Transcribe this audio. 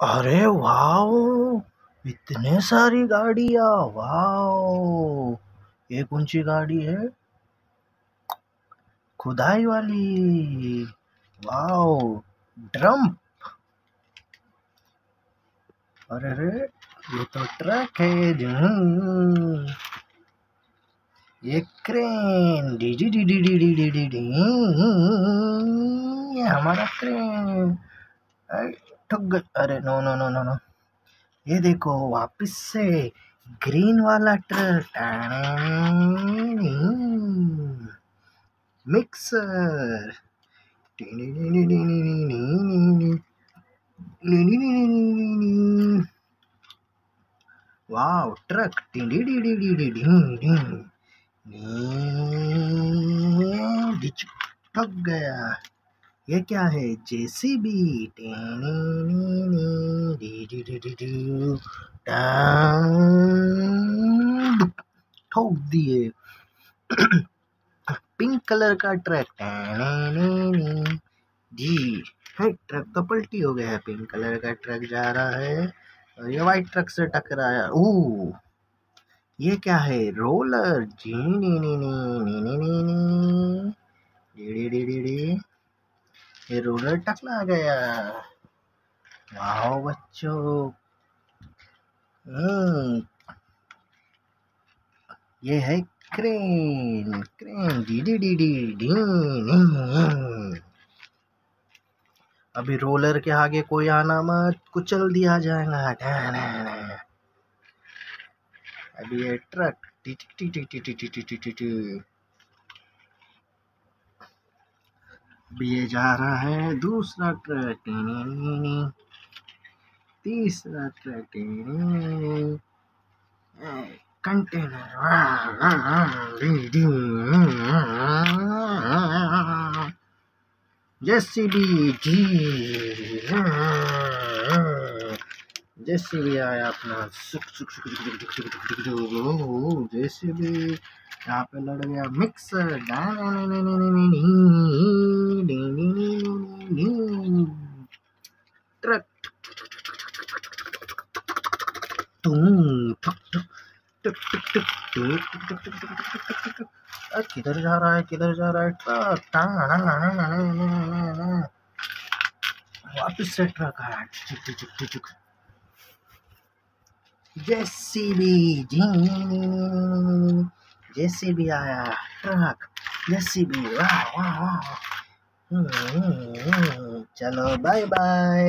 अरे वाओ, इतने सारी गाड़ियाँ, वाओ, ये कौन सी गाड़ी है? खुदाई वाली, वाओ, ड्रम। अरे रे, ये तो ट्रक है ये क्रेन, डी डी डी डी डी डी डी डी डी, ये हमारा क्रेन। ठुक गई अरे no no no no no ये देखो, वापस से ग्रीन वाला ट्रक। मिक्सर वाओ ट्रक ठग गया ये क्या है जेसीबी ठोक दिए पिंक कलर का ट्रक जी है ट्रक तो पलटी हो गया है पिंक कलर का ट्रक जा रहा है और ये वाइट ट्रक से टकराया ओ ये क्या है रोलर जी नी नी नी नी नी नी नी डी डी डी डी ये रोलर टकला गया वाह बच्चों हम्म। ये है क्रेन क्रेन डी डी डी डी डी अभी रोलर के आगे कोई आना मत कुचल दिया जाएगा अभी ये ट्रक टी टी टी टी टी टी टी टी टी ये जा रहा है दूसरा ट्रैक। तीसरा ट्रैक। कंटेनर। जेसीबी। जी जेसीबी आया अपना सुख जेसीबी यहाँ पे लड़ गया मिक्सर ट्रक किधर जा रहा है किधर जा रहा है वापिस से ट्रक आया जेसीबी जेसीबी आया ट्रक जेसीबी वाह वाह वाह। चलो बाय बाय